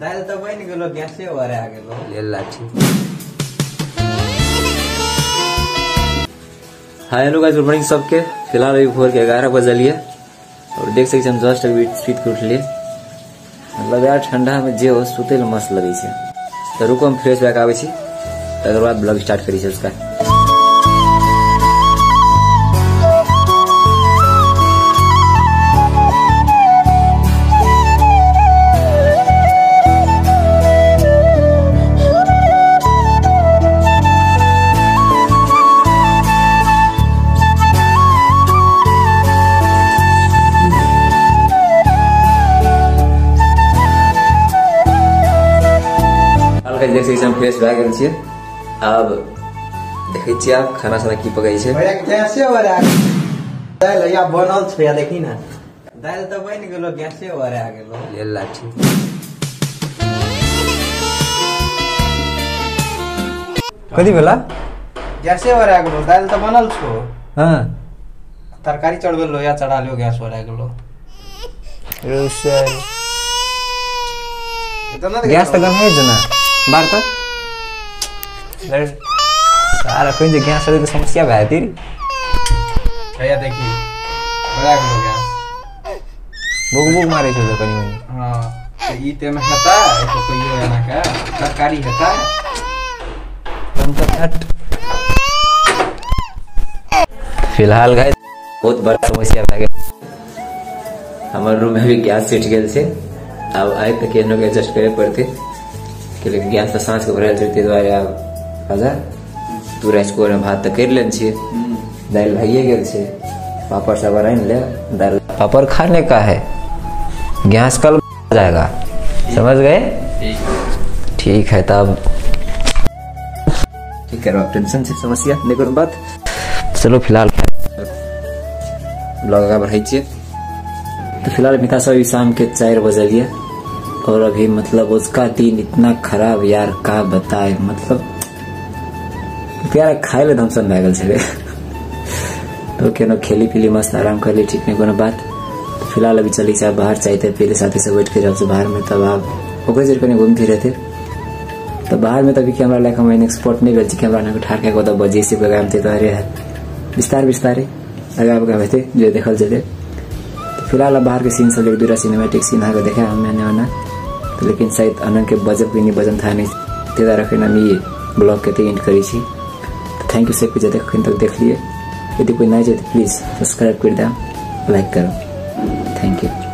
दालि तऽ बनि गेलो, गैसे ओरा गेलो। ले लाठी hi hello guys good morning सबके। फ़िलहाल अभी भोर के ग्यारह बजलिए और देख सकै छी हम जस्ट अभी सुति के उठलिए मतलब यार, ठंडा में जे हो, सुते मस्त लगे तो रुको, हम फ्रेश भए के आबै छी। ब्लॉग स्टार्ट करी उसका हाल देख सकै छी हम फ्रेश भए गेल छियै। आब देखै छियै आब खाना साना की पकै छै। भैया गैसे ओरा दालि या बनल छै या देखी ना। दालि तऽ बनि गेलो गैसे ओरा गेलो। ले लाठी कथी भेला? गैसे ओरा गेलो दालि तऽ बनल छो। हाँ। तरकारी चढ़बेलो या चढ़ा लियो गैस ओरा गेलो। गैस त गन्हाइ छ ना बार त सारा कोही चाहिँ ग्यास के समस्या तेरी भैया बुक मारे छ त कनी मनी हाँ तो ई तेमे हेता एको कहियो एना के तरकारी हेता हम त हट फ़िलहाल गाइस बहुत बड़ा समस्या भए गेल हमर रूम में भी गैस सटि गेल छै आब आइ तक केहनो के एडजस्ट करे पड़ते कि गैस तऽ साँझ के ताहि दुआरे आब आजा तू राइस कुकर में भात तऽ करि लेने छियै दालि भइए गेल छै। पापड़ सब आनि ले दाल पापड़ खाने का है। गैस कल जाएगा। समझ गए? ठीक। है तब। ठीक करो आप टेंशन से समस्या नहीं करो बात। चलो फ़िलहाल। ब्लॉग आगा बढ़ाई तो फ़िलहाल मिता सब शाम के चार बजलिए और अभी मतलब उसका दिन इतना खराब, यार का बताए? मतलब प्यार खाए ले धमसन भए गेल छलै तो केनो खेली पीली मस्त, आराम कर ली, ठीक नहीं कोनो बात। तो फ़िलहाल अभी चली जाए बाहर चाहिए पहले साथी से बैठ के जब से बाहर में, तब आप ओकरे जर कहीं घूम फिरे थे तो बाहर में तभी कैमरा लाइक हम एक्सपोर्ट नहीं भेल कैमरा ना ठार के तो बजे से प्रोग्राम थे तो अरे विस्तार विस्तारे लगा गए थे जो देखल जेते तो फ़िलहाल अब बाहर के सीन सब एक दूसरा सिनेमेटिक सीन आगे देखा हमने ने ओना तो लेकिन शायद अनंत के बजब भी नहीं बजन था, नहीं। तेरा रखे ना ये ब्लॉग के एंड करी छी तो थैंक यू सर कुछ कहीं तक देख लिए। यदि कोई नहीं तो प्लीज़ सब्सक्राइब कर दें। लाइक करो। Thank you